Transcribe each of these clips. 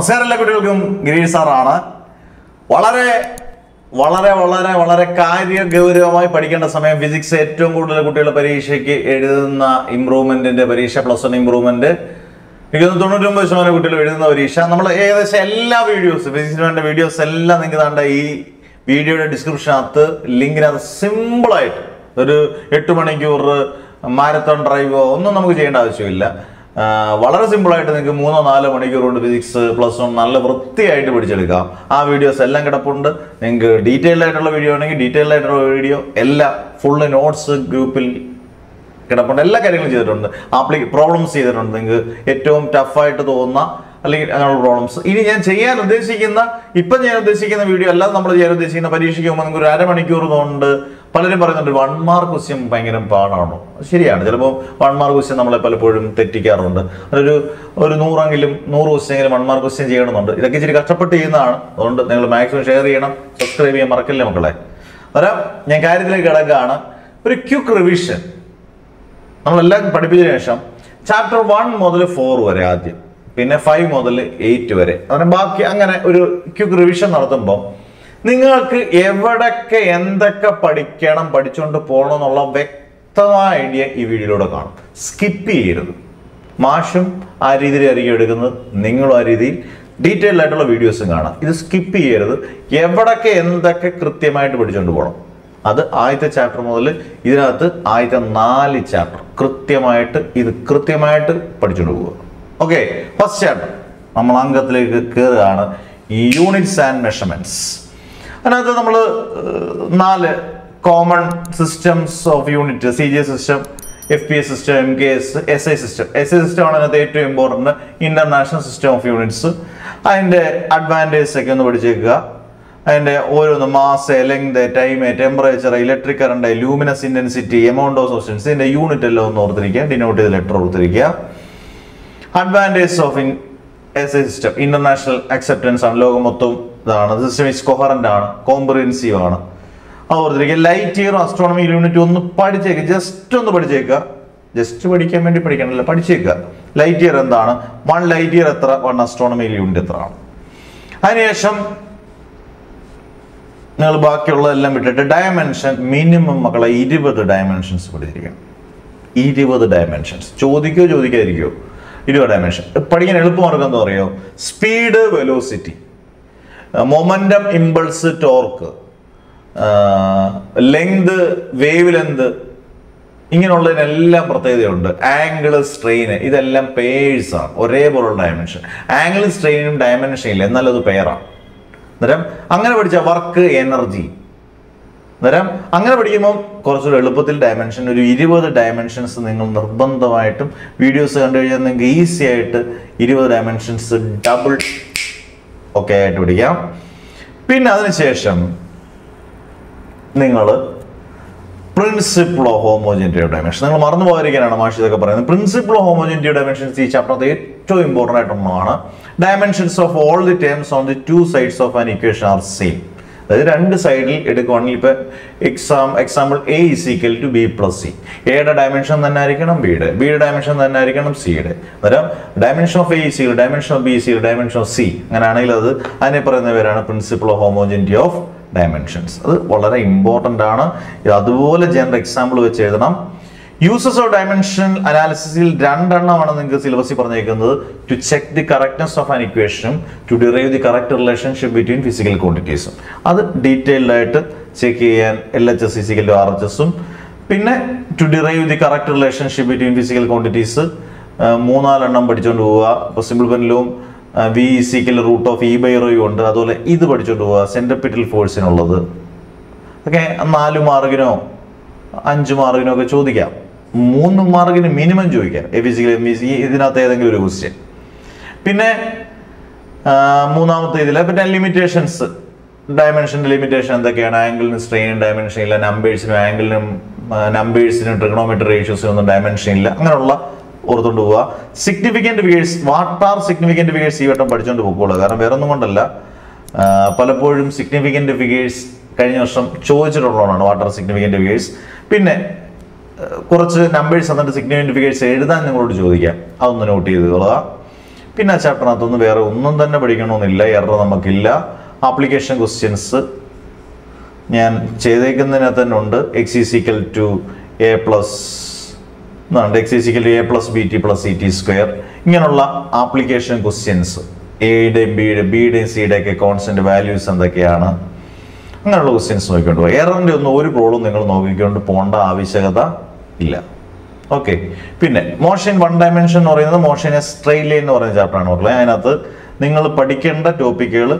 നമസ്കാരം എല്ലാ കുട്ടികൾക്കും ഗിരീഷ് സാറാണ്. വളരെ വളരെ വളരെ വളരെ കാര്യ ഗൗരവമായി പഠിക്കേണ്ട സമയം ഫിസിക്സ് ഏറ്റവും കൂടുതൽ കുട്ടികൾ പരീക്ഷയ്ക്ക് എഴുതുന്ന ഇമ്പ്രൂവ്മെന്റിന്റെ പരീക്ഷ പ്ലസ് വൺ ഇമ്പ്രൂവ്മെന്റ്. എനിക്ക് തൊണ്ണൂറ്റൊമ്പത് ശതമാനം കുട്ടികൾ എഴുതുന്ന പരീക്ഷ. നമ്മൾ ഏകദേശം എല്ലാ വീഡിയോസ് ഫിസിക്സിന് വേണ്ട വീഡിയോസ് എല്ലാം നിങ്ങൾക്ക് കണ്ട ഈ വീഡിയോയുടെ ഡിസ്ക്രിപ്ഷനകത്ത് ലിങ്കിനകത്ത് സിമ്പിളായിട്ട് ഒരു എട്ട് മണിക്കൂർ മാരത്തോൺ ഡ്രൈവോ ഒന്നും നമുക്ക് ചെയ്യേണ്ട ആവശ്യമില്ല. വളരെ സിമ്പിളായിട്ട് നിങ്ങൾക്ക് മൂന്നോ നാലോ മണിക്കൂർ കൊണ്ട് ഫിസിക്സ് പ്ലസ് വൺ നല്ല വൃത്തിയായിട്ട് പഠിച്ചെടുക്കാം. ആ വീഡിയോസ് എല്ലാം കിടപ്പുണ്ട്. നിങ്ങൾക്ക് ഡീറ്റെയിൽഡ് ആയിട്ടുള്ള വീഡിയോ ആണെങ്കിൽ ഡീറ്റെയിൽഡ് ആയിട്ടുള്ള വീഡിയോ എല്ലാം ഫുള്ള് നോട്ട്സ് ഗ്രൂപ്പിൽ കിടപ്പുണ്ട്. എല്ലാ കാര്യങ്ങളും ചെയ്തിട്ടുണ്ട്. ആപ്ലി പ്രോബ്ലംസ് ചെയ്തിട്ടുണ്ട്. നിങ്ങൾക്ക് ഏറ്റവും ടഫായിട്ട് തോന്നുന്ന അല്ലെങ്കിൽ അങ്ങനെയുള്ള പ്രോബ്ലംസ് ഇനി ഞാൻ ചെയ്യാൻ ഉദ്ദേശിക്കുന്ന ഇപ്പം ഞാൻ ഉദ്ദേശിക്കുന്ന വീഡിയോ അല്ലാതെ നമ്മൾ ചെയ്യാൻ ഉദ്ദേശിക്കുന്ന പരീക്ഷയ്ക്ക് മുമ്പ് നിങ്ങൾക്ക് ഒരു അരമണിക്കൂർ കൊണ്ട് പലരും പറയുന്നുണ്ട് വൺ മാർക്ക് ക്വസ്റ്റ്യൻ ഭയങ്കര പാടാണോ? ശരിയാണ്. ചിലപ്പോൾ വൺ മാർക്ക് ക്വസ്റ്റ്യൻ നമ്മളെ പലപ്പോഴും തെറ്റിക്കാറുണ്ട്. അതൊരു ഒരു നൂറെങ്കിലും നൂറ് ക്വസ്റ്റ്യെങ്കിലും വൺ മാർക്ക് ക്വസ്റ്റ്യൻ ചെയ്യണമെന്നുണ്ട്. ഇതൊക്കെ ഇച്ചിരി കഷ്ടപ്പെട്ട് ചെയ്യുന്നതാണ്. അതുകൊണ്ട് നിങ്ങൾ മാക്സിമം ഷെയർ ചെയ്യണം. സബ്സ്ക്രൈബ് ചെയ്യാൻ മറക്കില്ല മക്കളെ? അതാ ഞാൻ കാര്യത്തിലേക്ക് കിടക്കുകയാണ്. ഒരു ക്യുക്ക് റിവിഷൻ നമ്മളെല്ലാം പഠിപ്പിച്ചതിന് ശേഷം ചാപ്റ്റർ വൺ മുതൽ ഫോർ വരെ ആദ്യം. പിന്നെ ഫൈവ് മുതൽ എയ്റ്റ് വരെ. അങ്ങനെ ബാക്കി അങ്ങനെ ഒരു ക്യുക്ക് റിവിഷൻ നടത്തുമ്പോൾ നിങ്ങൾക്ക് എവിടൊക്കെ എന്തൊക്കെ പഠിക്കണം പഠിച്ചുകൊണ്ട് പോകണം എന്നുള്ള വ്യക്തമായ ഐഡിയ ഈ വീഡിയോയിലൂടെ കാണും. സ്കിപ്പ് ചെയ്യരുത്. മാഷും ആ രീതിയിൽ ആയിരിക്കും എടുക്കുന്നത്. നിങ്ങളും ആ രീതിയിൽ ഡീറ്റെയിൽ ആയിട്ടുള്ള വീഡിയോസും കാണാം. ഇത് സ്കിപ്പ് ചെയ്യരുത്. എവിടൊക്കെ എന്തൊക്കെ കൃത്യമായിട്ട് പഠിച്ചുകൊണ്ട് പോകണം അത് ആദ്യത്തെ ചാപ്റ്റർ മുതൽ ഇതിനകത്ത് ആദ്യത്തെ നാല് ചാപ്റ്റർ കൃത്യമായിട്ട് ഇത് കൃത്യമായിട്ട് പഠിച്ചുകൊണ്ട് പോവുക. ഓക്കെ ഫസ്റ്റ് ചാപ്റ്റർ നമ്മൾ അംഗത്തിലേക്ക് കയറുകയാണ് യൂണിറ്റ്സ് ആൻഡ് മെഷർമെന്റ്സ് അതിനകത്ത് നമ്മൾ നാല് common systems of unit C G system F P S system M K S S I system S I system ആണ് അതിനകത്ത് ഏറ്റവും important international system of units അതിന്റെ advantages ഒക്കെ ഒന്ന് പഠിച്ചേക്കുക. അതിന്റെ ഓരോന്ന് mass length time temperature electric current luminous intensity amount of substance ഇതിന്റെ യൂണിറ്റ് എല്ലാം ഒന്ന് ഓർത്തിരിക്കുക. ഡിനോട്ട് ചെയ്ത് ലെറ്റർ ഓർത്തിരിക്കുക. Advantages of in S A system international acceptance ആണ് ലോകം മൊത്തം ഇതാണ്. ഇസ് കൊഹറന്റ് ആണ് കോംപ്രിഹെൻസീവ് ആണ്. ഓർത്തിരിക്കുക. ലൈറ്റ് ഇയർ അസ്ട്രോണമി യൂണിറ്റ് ഒന്ന് പഠിച്ചേക്കുക ജസ്റ്റ് ഒന്ന് പഠിച്ചേക്കുക ജസ്റ്റ് പഠിക്കാൻ വേണ്ടി പഠിക്കണമല്ല. പഠിച്ചേക്കുക ലൈറ്റ് ഇയർ എന്താണ്? വൺ ലൈറ്റ് ഇയർ എത്ര? വൺ അസ്ട്രോണമി യൂണിറ്റ് എത്ര ആണ്. അതിനുശേഷം നിങ്ങൾ ബാക്കിയുള്ളതെല്ലാം വിട്ടിട്ട് ഡയമെൻഷൻ മിനിമം മക്കളെ ഇരുപത് ഡയമെൻഷൻസ് പഠിച്ചിരിക്കണം ഇരുപത് ഡയമെൻഷൻസ് ചോദിക്കോ ചോദിക്കാതിരിക്കോ. ഇരുപത് ഡയമെൻഷൻ പഠിക്കാൻ എളുപ്പമാർഗം എന്താ പറയുക speed velocity momentum impulse torque length wave length ഇങ്ങനെയുള്ളതിനെല്ലാം പ്രത്യേകതയുണ്ട്. ആംഗിൾ സ്ട്രെയിൻ ഇതെല്ലാം പേഴ്സ് ആണ് ഒരേപോലുള്ള ഡയമെൻഷൻ ആംഗിൾ സ്ട്രെയിനും ഡയമെൻഷൻ ഇല്ല എന്നാൽ അത് പെയറാണ് അന്നേരം അങ്ങനെ പഠിച്ച വർക്ക് എനർജി അന്നേരം അങ്ങനെ പഠിക്കുമ്പോൾ കുറച്ചുകൂടി എളുപ്പത്തിൽ ഡയമെൻഷൻ ഒരു ഇരുപത് ഡയമെൻഷൻസ് നിങ്ങൾ നിർബന്ധമായിട്ടും വീഡിയോസ് കണ്ടു കഴിഞ്ഞാൽ നിങ്ങൾക്ക് ഈസി ആയിട്ട് ഇരുപത് ഡയമെൻഷൻസ് ഡബിൾ ഒക്കെ ആയിട്ട് പിടിക്കാം. പിന്നെ അതിനുശേഷം നിങ്ങൾ principle of homogeneity of dimension നിങ്ങൾ മറന്നു പോകാതിരിക്കാനാണ് മാഷി ഇതൊക്കെ പറയുന്നത്. Principle of homogeneity of dimensions ഈ ചാപ്റ്റർ ഏറ്റവും ഇമ്പോർട്ടന്റ് ആയിട്ടുള്ളതാണ്. Dimensions of all the terms on the two sides of an equation are same അതായത് രണ്ട് സൈഡിൽ എടുക്കുവാണെങ്കിൽ ഇപ്പം exam example A is equal to B plus C എയുടെ ഡയമെൻഷൻ തന്നെ ആയിരിക്കണം ബിയുടെ ബിയുടെ ഡയമെൻഷൻ തന്നെ ആയിരിക്കണം സിയുടെ അന്നേരം dimension of A C dimension of B C dimension of C അങ്ങനെയാണെങ്കിൽ അത് അതിനെ പറയുന്ന പേരാണ് principle of homogeneity of dimensions അത് വളരെ ഇമ്പോർട്ടന്റ് ആണ്. അതുപോലെ ജനറൽ എക്സാമ്പിൾ വെച്ച് എഴുതണം. യൂസസ് ഓഫ് ഡയമെൻഷൻ അനാലിസിസിൽ രണ്ടെണ്ണമാണ് നിങ്ങൾക്ക് സിലബസിൽ പറഞ്ഞേക്കുന്നത്. To check the correctness of an ഇക്വേഷനും to derive the correct relationship between physical ക്വാണ്ടിറ്റീസും അത് ഡീറ്റെയിൽഡ് ആയിട്ട് ചെക്ക് ചെയ്യാൻ എൽ എച്ച് എസ് ഫിസിക്കലും ആർ എച്ച് എസും പിന്നെ to derive the correct relationship between physical quantities മൂന്നാലെണ്ണം പഠിച്ചുകൊണ്ട് പോവുക. ഇപ്പോൾ സിമ്പിൾ പെനിലും V സിക്കൽ root of E by റോയും ഉണ്ട്. അതുപോലെ ഇത് പഠിച്ചുകൊണ്ട് പോവുക. സെന്റപ്പിറ്റൽ ഫോഴ്സിനുള്ളത് ഒക്കെ നാല് മാർഗിനോ അഞ്ച് മാർഗിനോ ഒക്കെ ചോദിക്കാം. മൂന്ന് മാർക്കിന് മിനിമം ചോദിക്കാം. A physical M B C ഇതിനകത്ത് ഏതെങ്കിലും ഒരു ക്വസ്റ്റ്യൻ പിന്നെ മൂന്നാമത്തെ ഇതിൽ പിന്നെ ലിമിറ്റേഷൻസ് ഡയമെൻഷന്റെ ലിമിറ്റേഷൻ എന്തൊക്കെയാണ്? ആംഗിളിന് സ്ട്രെയിനും ഡയമെൻഷൻ ഇല്ല. നമ്പേഴ്സിനും ആംഗിളിനും നമ്പേഴ്സിനും ട്രിഗണോമെട്രി റേഷ്യോസിനും ഒന്നും ഡയമെൻഷൻ ഇല്ല. അങ്ങനെയുള്ള ഓർത്തുകൊണ്ട് പോവുക. Significant figures what are significant figures ഈ വട്ടം പഠിച്ചുകൊണ്ട് പോകുള്ളൂ കാരണം വേറെ ഒന്നും കൊണ്ടല്ല പലപ്പോഴും സിഗ്നിഫിക്കന്റ് ഫിഗേഴ്സ് കഴിഞ്ഞ വർഷം ചോദിച്ചിട്ടുള്ളതാണ് വാട്ട് ആർ സിഗ്നിഫിക്കന്റ് ഫിഗേഴ്സ് പിന്നെ കുറച്ച് നമ്പേഴ്സ് എന്നിട്ട് സിഗ്നിഫിക്കേഴ്സ് എഴുതാൻ നിങ്ങളോട് ചോദിക്കാം. അതൊന്ന് നോട്ട് ചെയ്ത് കൊള്ളുക പിന്നെ ആ ചാപ്റ്ററിനകത്തൊന്നും വേറെ ഒന്നും തന്നെ പഠിക്കണമെന്നില്ല എറർ നമുക്കില്ല. ആപ്ലിക്കേഷൻ ക്വസ്റ്റ്യൻസ് ഞാൻ ചെയ്തേക്കുന്നതിനകത്ത് തന്നെ ഉണ്ട്. X is equal to a plus എന്നുണ്ട് x is equal to a plus b t plus c t square ഇങ്ങനെയുള്ള ആപ്ലിക്കേഷൻ ക്വസ്റ്റ്യൻസ് എയുടെയും ബിയുടെ ബിയുടെയും സിയുടെയൊക്കെ ഒക്കെ കോൺസ്റ്റന്റ് വാല്യൂസ് എന്തൊക്കെയാണ്? അങ്ങനെയുള്ള ക്വസ്റ്റ്യൻസ് നോക്കിക്കൊണ്ട് പോകും. എററിന്റെ ഒന്നും ഒരു പ്രോബ്ലം നിങ്ങൾ നോക്കിക്കൊണ്ട് പോകേണ്ട ആവശ്യകത ഇല്ല. ഓക്കെ പിന്നെ മോഷൻ വൺ ഡയമെൻഷൻ എന്ന് പറയുന്നത് മോഷൻ ലൈൻ എന്ന് പറയുന്ന ചാപ്റ്ററാണ് മക്കളെ. അതിനകത്ത് നിങ്ങൾ പഠിക്കേണ്ട ടോപ്പിക്കുകൾ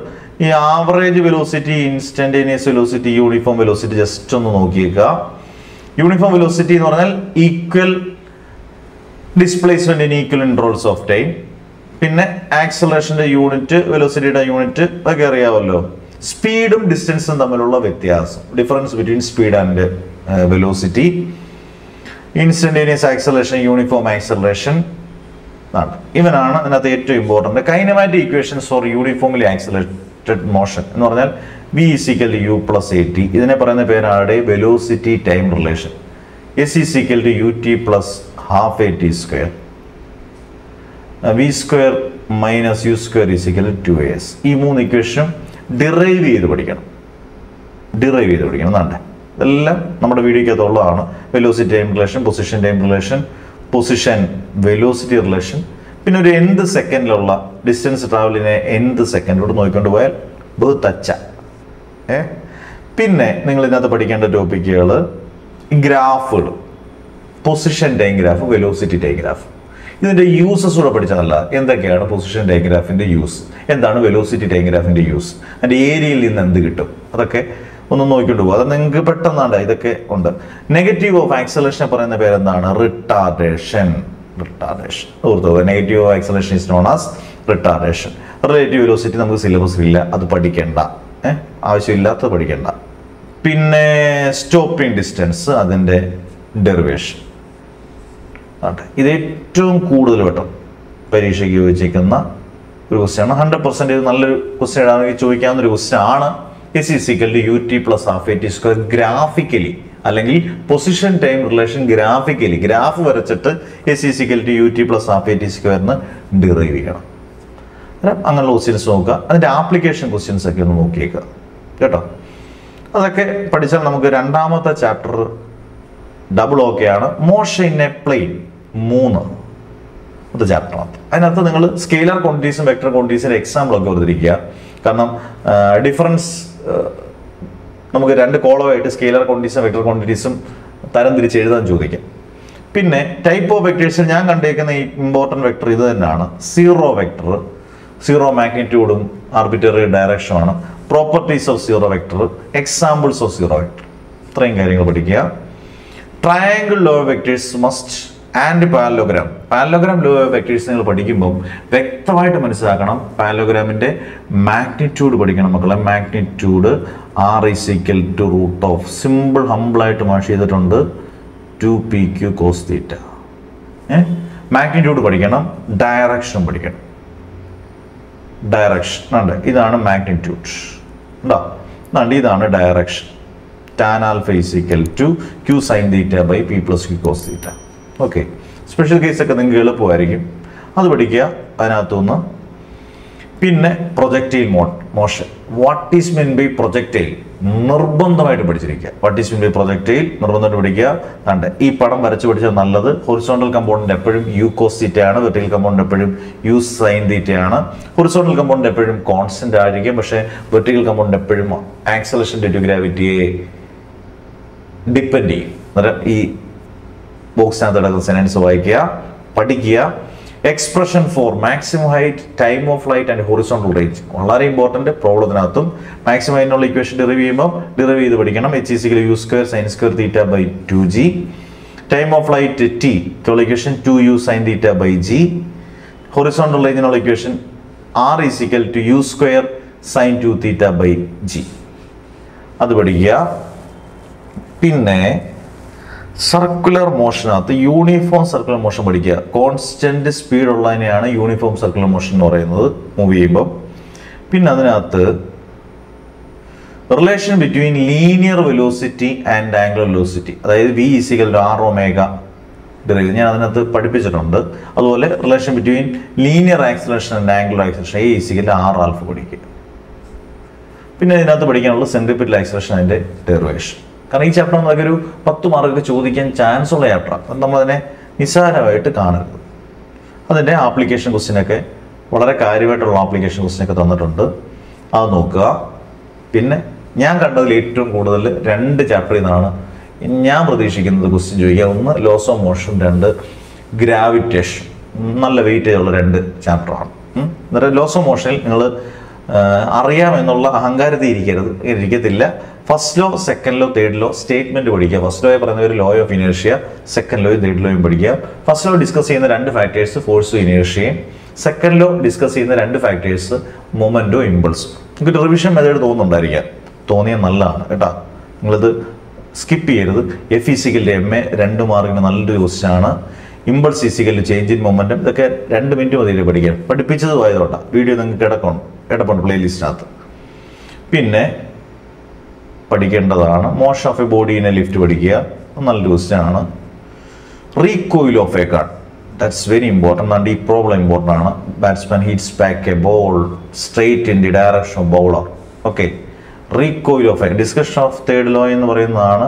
ഈ average velocity instantaneous velocity uniform velocity just ഒന്ന് നോക്കിയേക്കുക. യൂണിഫോം വെലോസിറ്റി എന്ന് പറഞ്ഞാൽ equal displacement in equal intervals of time പിന്നെ ആക്സലറേഷന്റെ യൂണിറ്റ് വെലോസിറ്റിയുടെ യൂണിറ്റ് ഒക്കെ അറിയാമല്ലോ. സ്പീഡും ഡിസ്റ്റൻസും തമ്മിലുള്ള വ്യത്യാസം. Difference between speed and velocity instantaneous acceleration uniform acceleration ആണ് ഇവനാണ് അതിനകത്ത് ഏറ്റവും important kinematic equations for uniformly accelerated motion എന്ന് പറഞ്ഞാൽ v is equal u plus a t ഇതിനെ പറയുന്ന പേരാണ് velocity time relation s is equal to u t plus half a t square v square minus u square is equal two s ഈ മൂന്ന് ഇക്വേഷനും derive ചെയ്ത് പഠിക്കണം. Derive ചെയ്ത് പഠിക്കണം. എന്നാണ്ട്. ഇതെല്ലാം നമ്മുടെ വീഡിയോക്കകത്തുള്ളതാണ്. Velocity time relation position time relation position velocity relation പിന്നെ ഒരു എന്ത് സെക്കൻഡിലുള്ള ഡിസ്റ്റൻസ് ട്രാവലിനെ എന്ത് സെക്കൻഡിലൂടെ നോക്കിക്കൊണ്ട് പോയാൽ ബഹു ഏ? പിന്നെ നിങ്ങൾ ഇതിനകത്ത് പഠിക്കേണ്ട ടോപ്പിക്കുകൾ ഗ്രാഫുകൾ. Position time graph velocity time graph ഇതിന്റെ യൂസസ് കൂടെ പഠിച്ചതല്ല. എന്തൊക്കെയാണ് പൊസിഷൻ ഡയഗ്രാഫിന്റെ യൂസ് എന്താണ് വെലോസിറ്റി ഡയഗ്രാഫിന്റെ യൂസ് അതിന്റെ ഏരിയയിൽ നിന്ന് എന്ത് കിട്ടും? അതൊക്കെ ഒന്ന് നോക്കിയിട്ട് പോകും അത് നിങ്ങൾക്ക് പെട്ടെന്നാണ്ട് ഇതൊക്കെ ഉണ്ട്. നെഗറ്റീവ് ഓഫ് ആക്സലേഷനെ പറയുന്ന പേരെന്താണ്? Retardation retardation negative of acceleration is known as retardation relative velocity നമുക്ക് സിലബസിൽ ഇല്ല. അത് പഠിക്കേണ്ട. ഏഹ് ആവശ്യമില്ലാത്തത് പഠിക്കേണ്ട. പിന്നെ സ്റ്റോപ്പിംഗ് ഡിസ്റ്റൻസ് അതിന്റെ ഡെറിവേഷൻ ഇത് ഏറ്റവും കൂടുതൽ വട്ടം പരീക്ഷയ്ക്ക് ചോദിച്ചേക്കുന്ന ഒരു ക്വസ്റ്റ്യാണ് ഹൺഡ്രഡ് പെർസെന്റേജ് നല്ലൊരു ക്വസ്റ്റ്യൻ ചോദിക്കാവുന്ന ഒരു ക്വസ്റ്റ്യൻ ആണ്. S to u t plus half a t square graphically അല്ലെങ്കിൽ position time relation graphically graph വരച്ചിട്ട് s is equal to u t plus half a t സ്ക്വയറിന് ഡിറൈവ് ചെയ്യണം. അങ്ങനെയുള്ള ക്വസ്റ്റ്യൻസ് നോക്കുക. അതിന്റെ ആപ്ലിക്കേഷൻ ക്വസ്റ്റ്യൻസ് ഒക്കെ ഒന്ന് നോക്കിയേക്കുക. കേട്ടോ? അതൊക്കെ പഠിച്ചാൽ നമുക്ക് രണ്ടാമത്തെ ചാപ്റ്റർ ഡബിൾ ഓക്കെ ആണ്. മോഷൻ ഇൻ എ പ്ലെയിൻ മൂന്ന് അത് ചാപ്റ്ററിനകത്ത് അതിനകത്ത് നിങ്ങൾ സ്കെയിലർ ക്വാണ്ടിറ്റീസും വെക്ടർ ക്വാണ്ടിറ്റീസിന്റെ എക്സാമ്പിൾ ഒക്കെ ഓർത്തിരിക്കുക കാരണം ഡിഫറൻസ് നമുക്ക് രണ്ട് കോളമായിട്ട് സ്കെയിലർ ക്വാണ്ടിറ്റീസും വെക്ടർ ക്വാണ്ടിറ്റീസും തരം തിരിച്ച് എഴുതാൻ ചോദിക്കും. പിന്നെ ടൈപ്പ് ഓഫ് വെക്ടേഴ്സിൽ ഞാൻ കണ്ടേക്കുന്ന ഈ ഇമ്പോർട്ടന്റ് വെക്ടർ ഇത് തന്നെയാണ്. സീറോ വെക്ടർ സീറോ മാഗ്നിറ്റ്യൂഡും arbitrary ഡയറക്ഷനുമാണ് properties of zero vector examples of zero vector ഇത്രയും കാര്യങ്ങൾ പഠിക്കുക. Triangle law vectors must and parallelogram parallelogram vectors നിങ്ങൾ പഠിക്കുമ്പോൾ വ്യക്തമായിട്ട് മനസ്സിലാക്കണം പാരലോഗ്രാമിന്റെ മാഗ്നിറ്റ്യൂഡ് പഠിക്കണം മക്കളെ. Magnitude r is equal to root of simple ഹമ്പിളായിട്ട് മാഷ് ചെയ്തിട്ടുണ്ട് two p q cos theta magnitude പഠിക്കണം ഡയറക്ഷൻ പഠിക്കണം. ഡയറക്ഷൻ ഉണ്ട് ഇതാണ് മാഗ്നിറ്റ്യൂഡ്. ഉണ്ടോ ഉണ്ട് ഇതാണ് direction tan alpha is equal to q sine theta by p plus q cos theta okay special കേസൊക്കെ നിങ്ങൾക്ക് എളുപ്പമായിരിക്കും. അത് പഠിക്കുക. അതിനകത്തുനിന്ന് പിന്നെ പ്രൊജക്റ്റൈൽ മോ motion what is mean by projectile നിർബന്ധമായിട്ട് പഠിച്ചിരിക്കുക. What is mean by projectile നിർബന്ധമായിട്ട് പഠിക്കുക. കണ്ട് ഈ പടം വരച്ച് പഠിച്ചാൽ നല്ലത്. ഹൊറിസോണ്ടൽ കമ്പോണന്റ് എപ്പോഴും യു തീറ്റയാണ് വെർട്ടിക്കൽ കമ്പോണന്റ് എപ്പോഴും യു സൈൻ തീറ്റയാണ് ഹൊറിസോണ്ടൽ കമ്പോണന്റ് എപ്പോഴും കോൺസ്റ്റന്റ് ആയിരിക്കും. പക്ഷേ വെർട്ടിക്കൽ കമ്പോണന്റ് എപ്പോഴും ആക്സലേഷൻ ഡ്യൂ ഗ്രാവിറ്റിയെ ഡിപ്പെൻഡ് ചെയ്യും. ഈ ബോക്സിനകത്ത് കിടക്കുന്ന സെനൻസ് വായിക്കുക പഠിക്കുക. Expression for maximum height time of flight and horizontal range വളരെ ഇമ്പോർട്ടന്റ് പ്രോബ്ലത്തിനകത്തും മാക്സിമം ഹൈറ്റിനുള്ള ഇക്വേഷൻ ഡെറിവ് ചെയ്യുമ്പോൾ ഡെറിവ് ചെയ്ത് പഠിക്കണം. H is equal u square sine square theta by two g time of flight t equation two u sine theta by g horizontal റേഞ്ചിനുള്ള equation r is equal to u square sine two theta by g അത് പഠിക്കുക. പിന്നെ circular മോഷനകത്ത് uniform circular motion പഠിക്കുക. Constant speed ഉള്ളതിനെയാണ് uniform circular motion എന്ന് പറയുന്നത് move ചെയ്യുമ്പം. പിന്നെ അതിനകത്ത് relation between linear velocity and angular velocity അതായത് v is equal r omega ഞാൻ അതിനകത്ത് പഠിപ്പിച്ചിട്ടുണ്ട്. അതുപോലെ relation between linear acceleration and angular acceleration a is equal r alpha പഠിക്കുക. പിന്നെ ഇതിനകത്ത് പഠിക്കാനുള്ള സെൻട്രിപ്പിറ്റൽ ആക്സിലേഷൻ അതിന്റെ ഡെറിവേഷൻ കാരണം ഈ ചാപ്റ്റർ നമുക്ക് ഒരു പത്ത് മാർക്ക് ചോദിക്കാൻ ചാൻസ് ഉള്ള ചാപ്റ്ററാണ് അപ്പം നമ്മളതിനെ നിസ്സാരമായിട്ട് കാണരുത്. അതിന്റെ ആപ്ലിക്കേഷൻ ക്വസ്റ്റ്യനൊക്കെ വളരെ കാര്യമായിട്ടുള്ള ആപ്ലിക്കേഷൻ ക്വസ്റ്റ്യനൊക്കെ തന്നിട്ടുണ്ട്. അത് നോക്കുക. പിന്നെ ഞാൻ കണ്ടതിൽ ഏറ്റവും കൂടുതൽ രണ്ട് ചാപ്റ്ററിൽ നിന്നാണ് ഞാൻ പ്രതീക്ഷിക്കുന്നത് ക്വസ്റ്റ്യൻ ചോദിക്കുക. ഒന്ന് ലോസ് ഓഫ് മോഷൻ രണ്ട് ഗ്രാവിറ്റേഷൻ നല്ല വെയിറ്റേജ് ഉള്ള രണ്ട് ചാപ്റ്ററാണ് എന്നിട്ട് ലോസ് ഓഫ് മോഷനിൽ നിങ്ങൾ അറിയാമെന്നുള്ള അഹങ്കാരത്തിൽ ഇരിക്കരുത്. ഇരിക്കത്തില്ല. First law second law third law statement പഠിക്കുക. ഫസ്റ്റ് ലോയെ പറയുന്ന ഒരു ലോ ഓഫ് ഇനേഷ്യ സെക്കൻഡ് ലോയും തേർഡ് ലോയും പഠിക്കുക. ഫസ്റ്റ് ലോ ഡിസ്കസ് ചെയ്യുന്ന രണ്ട് ഫാക്ടേഴ്സ് ഫോഴ്സും ഇനേഷ്യയും സെക്കൻഡ് ലോ ഡിസ്കസ് ചെയ്യുന്ന രണ്ട് ഫാക്ടേഴ്സ് മൊമെന്റോ ഇമ്പൾസും നിങ്ങൾക്ക് റിവിഷൻ മെത്തേഡ് തോന്നുന്നുണ്ടായിരിക്കാം. തോന്നിയാൽ നല്ലതാണ് കേട്ടോ. നിങ്ങളിത് സ്കിപ്പ് ചെയ്യരുത്. എഫ് ഇസിക്കലിന്റെ എം എ രണ്ട് മാർക്കിന് നല്ലൊരു ക്വസ്റ്റാണ് ഇമ്പൾസ് ഫിസിക്കലിൽ ചേഞ്ച് ഇൻ മൊമെന്റം ഇതൊക്കെ രണ്ട് മിനിറ്റ് മതി പഠിക്കാം പഠിപ്പിച്ചത് പോയതോട്ടാ വീഡിയോ നിങ്ങൾക്ക് കിടക്കണം. കിടപ്പുണ്ട് പ്ലേലിസ്റ്റിനകത്ത് പിന്നെ പഠിക്കേണ്ടതാണ് motion of a body in a lift പഠിക്കുക നല്ല ആണ്. Recoil of a card that's very important and ഈ പ്രോബ്ലം ഇമ്പോർട്ടന്റ് ആണ്. Batsman hits back a ball straight in the direction of bowler okay recoil of a discussion of third law എന്ന് പറയുന്നതാണ്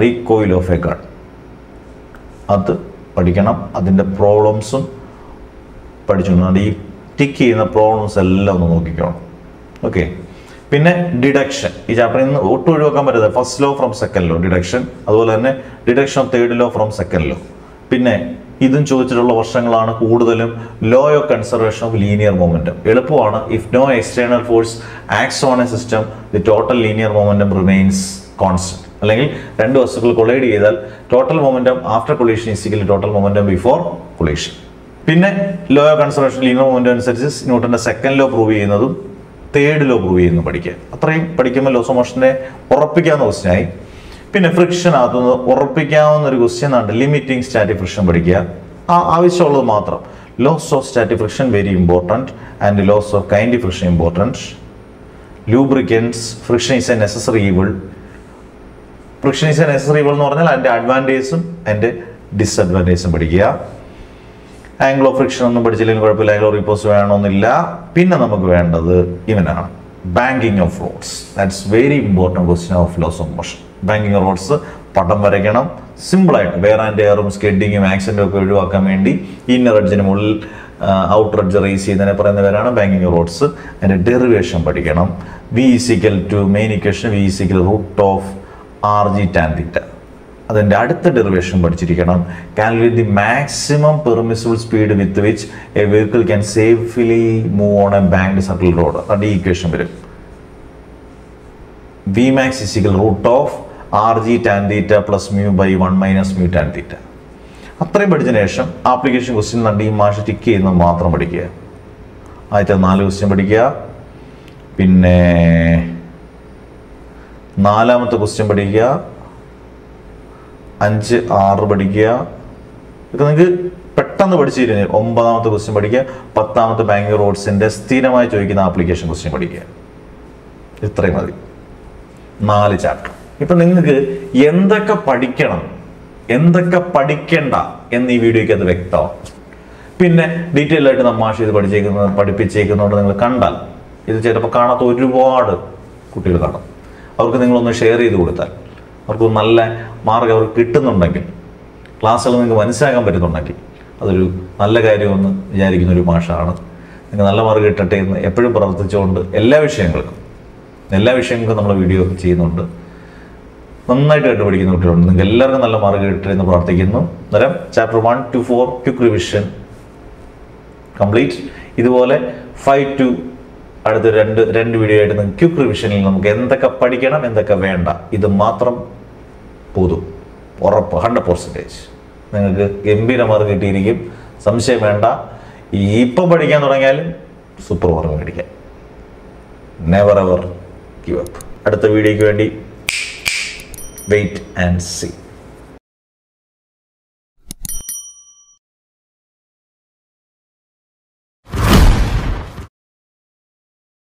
recoil of a card അത് പഠിക്കണം. അതിന്റെ പ്രോബ്ലംസും പഠിച്ചിട്ടുണ്ട് ഈ tick ചെയ്യുന്ന പ്രോബ്ലംസ് എല്ലാം ഒന്ന് നോക്കിക്കോണം. ഓക്കെ പിന്നെ ഡിഡക്ഷൻ ഈ ചാപ്റ്ററിൽ നിന്ന് ഒട്ടും ഒഴിവാക്കാൻ പറ്റാതെ first law from second law deduction അതുപോലെ തന്നെ deduction of third law from second law പിന്നെ ഇതും ചോദിച്ചിട്ടുള്ള വർഷങ്ങളാണ് കൂടുതലും law of conservation of linear movement എളുപ്പമാണ്. If no external force acts on a system the total linear മൂവ്മെന്റും remains constant അല്ലെങ്കിൽ രണ്ട് വസ്തുക്കൾ കൊളൈഡ് ചെയ്താൽ total momentum after collision is equally total momentum before collision പിന്നെ law of conservation linear movement അനുസരിച്ച് ന്യൂട്ടന്റെ second law prove ചെയ്യുന്നതും third law prove ചെയ്യുന്നതും പഠിക്കുക അത്രയും പഠിക്കുമ്പോൾ ലോസ് ഓഫ് മോഷനെ ഉറപ്പിക്കാവുന്ന ക്വസ്റ്റ്യനായി പിന്നെ ഫ്രിക്ഷൻ ആകുന്നത് ഉറപ്പിക്കാവുന്ന ഒരു ക്വസ്റ്റ്യൻ ആണ്. ലിമിറ്റിംഗ് സ്റ്റാറ്റിക് ഫ്രിക്ഷൻ പഠിക്കുക. ആ ആവശ്യമുള്ളത് മാത്രം. Laws of static friction very important and laws of kind friction important lubricants friction is a necessary evil friction is a necessary evil എന്ന് പറഞ്ഞാൽ അതിന്റെ അഡ്വാന്റേജും അതിന്റെ ഡിസഡ്വാന്റേജും പഠിക്കുക. ആംഗ്ലോ ഫ്രിക്ഷൻ ഒന്നും പഠിച്ചില്ലെങ്കിൽ കുഴപ്പമില്ല. ആംഗ്ലോ റിപ്പോസ് വേണമെന്നില്ല. പിന്നെ നമുക്ക് വേണ്ടത് ഇവനാണ്. Banking of roads that's very important question of laws of motion banking of roads പടം വരയ്ക്കണം. സിമ്പിളായിട്ട് വേർ ആൻഡ് എയറും സ്കെഡിങ്ങും ആക്സിഡന്റും ഒക്കെ ഒഴിവാക്കാൻ വേണ്ടി ഇന്നർ എഡ്ജിന് മുകളിൽ ഔട്ടർ എഡ്ജ് റേസ് ചെയ്യുന്നതിനെ പറയുന്ന പേരാണ് ബാങ്കിങ് റോഡ്സ് അതിന്റെ ഡെറിവേഷൻ പഠിക്കണം. V is equal to main equation v is equal root of r g tan theta അതിന്റെ അടുത്ത ഡെറിവേഷൻ പഠിച്ചിരിക്കണം. Calculate the maximum permissible speed with which a vehicle can safely move on a bank circle road അതിന്റെ ഈ equation വരും. V max is equal root of r g tan theta plus mu by one minus mu tan theta അത്രയും പഠിച്ചതിന് ശേഷം application question കണ്ട് ഈ മാഷ് tick ചെയ്യുന്നത് മാത്രം പഠിക്കുക. ആദ്യത്തെ നാല് ക്വസ്റ്റ്യൻ പഠിക്കുക. പിന്നെ നാലാമത്തെ ക്വസ്റ്റ്യൻ പഠിക്കുക. അഞ്ച് ആറ് പഠിക്കുക. ഇതൊക്കെ നിങ്ങൾക്ക് പെട്ടെന്ന് പഠിച്ചു കഴിഞ്ഞാൽ ഒമ്പതാമത്തെ ക്വസ്റ്റ്യൻ പഠിക്കുക. പത്താമത്തെ ബാങ്കിങ് റോഡ്സിന്റെ സ്ഥിരമായി ചോദിക്കുന്ന ആപ്ലിക്കേഷൻ ക്വസ്റ്റ്യൻ പഠിക്കുക. ഇത്രയും മതി. നാല് ചാപ്റ്റർ ഇപ്പൊ നിങ്ങൾക്ക് എന്തൊക്കെ പഠിക്കണം എന്തൊക്കെ പഠിക്കണ്ട എന്ന് ഈ വീഡിയോയ്ക്ക് അത് വ്യക്തമാവും. പിന്നെ ഡീറ്റെയിൽ ആയിട്ട് നമ്മൾ ഇത് പഠിച്ചേക്കുന്നത് പഠിപ്പിച്ചേക്കുന്നതുകൊണ്ട് നിങ്ങൾ കണ്ടാൽ ഇത് ചിലപ്പോൾ കാണാത്ത ഒരുപാട് കുട്ടികൾ കാണും. അവർക്ക് നിങ്ങളൊന്ന് ഷെയർ ചെയ്ത് കൊടുത്താൽ. അവർക്ക് നല്ല മാർഗം അവർക്ക് കിട്ടുന്നുണ്ടെങ്കിൽ ക്ലാസ്സുകൾ നിങ്ങൾക്ക് മനസ്സിലാക്കാൻ പറ്റുന്നുണ്ടെങ്കിൽ അതൊരു നല്ല കാര്യമെന്ന് വിചാരിക്കുന്ന ഒരു ഭാഷയാണ് നിങ്ങൾക്ക് നല്ല മാർഗം കിട്ടട്ടെ എന്ന് എപ്പോഴും പ്രവർത്തിച്ചുകൊണ്ട് എല്ലാ വിഷയങ്ങൾക്കും എല്ലാ വിഷയങ്ങൾക്കും നമ്മൾ വീഡിയോ ചെയ്യുന്നുണ്ട്. നന്നായിട്ട് കണ്ടുപിടിക്കുന്ന കുട്ടികളുണ്ട്. നിങ്ങൾക്ക് എല്ലാവർക്കും നല്ല മാർഗം കിട്ടട്ടെ എന്ന് പ്രാർത്ഥിക്കുന്നു. അന്നേരം chapter one two four quick revision complete ഇതുപോലെ ഫൈവ് ടു അടുത്ത രണ്ട് രണ്ട് വീഡിയോ ആയിട്ട് ക്യുക്ക് റിവിഷനിൽ നമുക്ക് എന്തൊക്കെ പഠിക്കണം എന്തൊക്കെ വേണ്ട. ഇത് മാത്രം പൊതു ഉറപ്പ് ഹൺഡ്രഡ് പെർസെന്റേജ് നിങ്ങൾക്ക് ഗംഭീര മാർക്ക് കിട്ടിയിരിക്കും. സംശയം വേണ്ട. ഇപ്പം പഠിക്കാൻ തുടങ്ങിയാലും സൂപ്പർ മാർക്ക് മേടിക്കാം. നെവർ എവർ ഗിവ് അപ്പ് അടുത്ത വീഡിയോയ്ക്ക് വേണ്ടി വെയിറ്റ് ആൻഡ് സീ